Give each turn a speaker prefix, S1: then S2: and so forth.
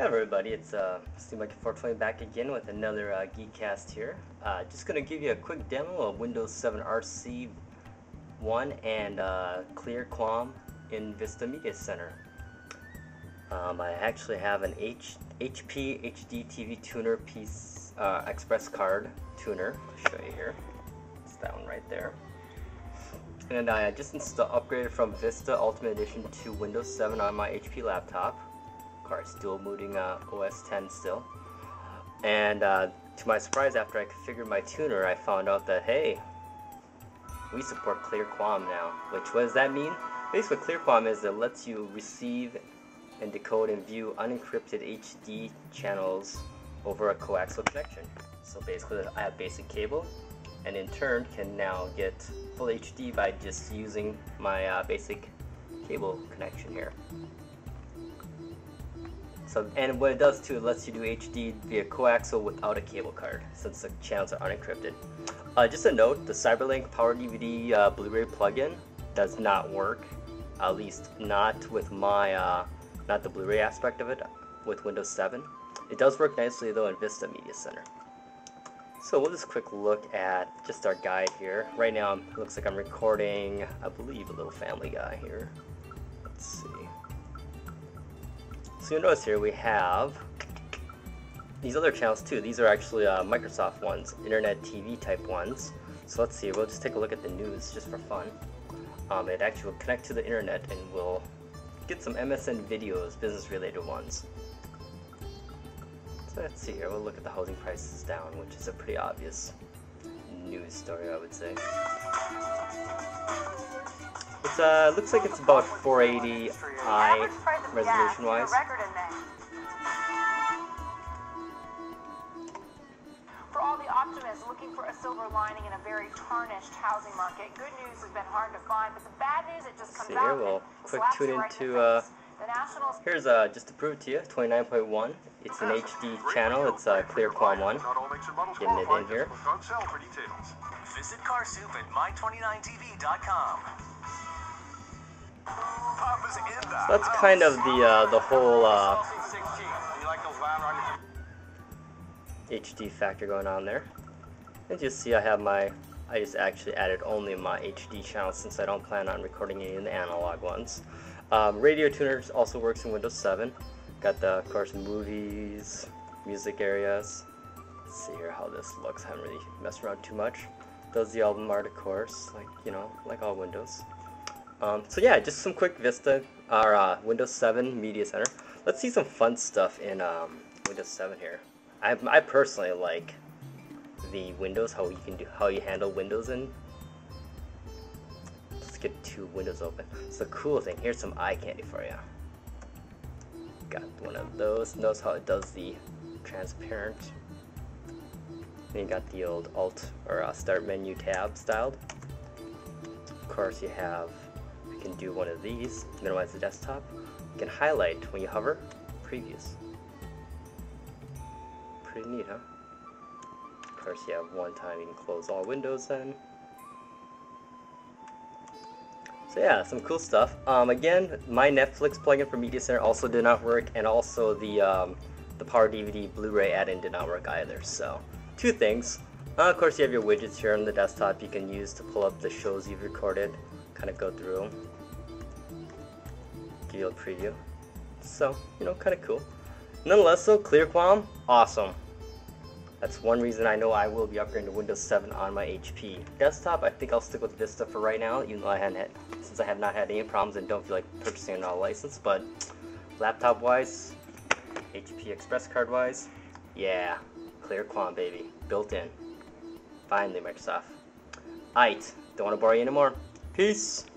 S1: Everybody, it's uh, Seamonkey 420 back again with another uh, Geekcast here. Uh, just going to give you a quick demo of Windows 7 RC 1 and uh, Clear QAM in Vista Media Center. Um, I actually have an H HP HD TV tuner piece uh, express card tuner. I'll show you here. It's that one right there. And I just upgraded from Vista Ultimate Edition to Windows 7 on my HP laptop car, still mooting uh, OS 10 still. And uh, to my surprise, after I configured my tuner, I found out that, hey, we support Clear QAM now. Which, what does that mean? Basically, Clear QAM is it lets you receive and decode and view unencrypted HD channels over a coaxial connection. So basically, I have basic cable, and in turn can now get full HD by just using my uh, basic cable connection here. So, and what it does too, it lets you do HD via coaxial without a cable card, since the channels are unencrypted. Uh, just a note, the Cyberlink Power DVD uh, Blu-ray plugin does not work, at least not with my, uh, not the Blu-ray aspect of it, with Windows 7. It does work nicely though in Vista Media Center. So we'll just quick look at just our guide here. Right now it looks like I'm recording, I believe, a little Family Guy here. Let's see. So you'll notice here we have these other channels too. These are actually uh, Microsoft ones, Internet TV type ones. So let's see, we'll just take a look at the news just for fun. Um, it actually will connect to the internet and we'll get some MSN videos, business related ones. So let's see here, we'll look at the housing prices down, which is a pretty obvious news story I would say. It uh, looks like it's about 480i resolution wise.
S2: For all the optimists looking for a silver lining in a very tarnished housing market, good news has been hard to find, but the bad news it just comes
S1: See here, we'll quick tune
S2: right
S1: into
S2: the
S1: uh,
S2: face. the Nationals
S1: here's uh, just to prove it to you, 29.1. It's an HD channel. It's a uh, Clear QAM one. Getting it in here.
S3: Visit Carsoup at my29tv.com.
S1: So that's kind of the uh, the whole uh, HD factor going on there. And you see I have my, I just actually added only my HD channel since I don't plan on recording any of the analog ones. Um, Radio Tuner also works in Windows 7. Got the, of course, movies, music areas. Let's see here how this looks. I haven't really messed around too much. Does the album art, of course, like, you know, like all Windows. Um, so yeah, just some quick Vista, or uh, Windows 7 Media Center. Let's see some fun stuff in um, Windows 7 here. I, I personally like the Windows, how you can do, how you handle Windows in. Let's get two windows open. So the cool thing, here's some eye candy for you. Got one of those. Notice how it does the transparent. Then you got the old Alt or uh, Start menu tab styled. Of course, you have you can do one of these minimize the desktop. You can highlight when you hover, previous. Pretty neat, huh? Of course, you have one time you can close all windows then. So yeah, some cool stuff. Um, again, my Netflix plugin for Media Center also did not work, and also the um, the Power DVD Blu-ray add-in did not work either. So, two things. Uh, of course, you have your widgets here on the desktop you can use to pull up the shows you've recorded, kind of go through them, give you a preview. So, you know, kind of cool. Nonetheless, though, Clear QAM, awesome. That's one reason I know I will be upgrading to Windows 7 on my HP. Desktop, I think I'll stick with Vista for right now, even though I haven't had, since I have not had any problems and don't feel like purchasing an all license. But laptop-wise, HP Express card-wise, yeah, Clear QAM, baby, built in. Finally, Microsoft. Alright, don't want to bore you anymore. Peace!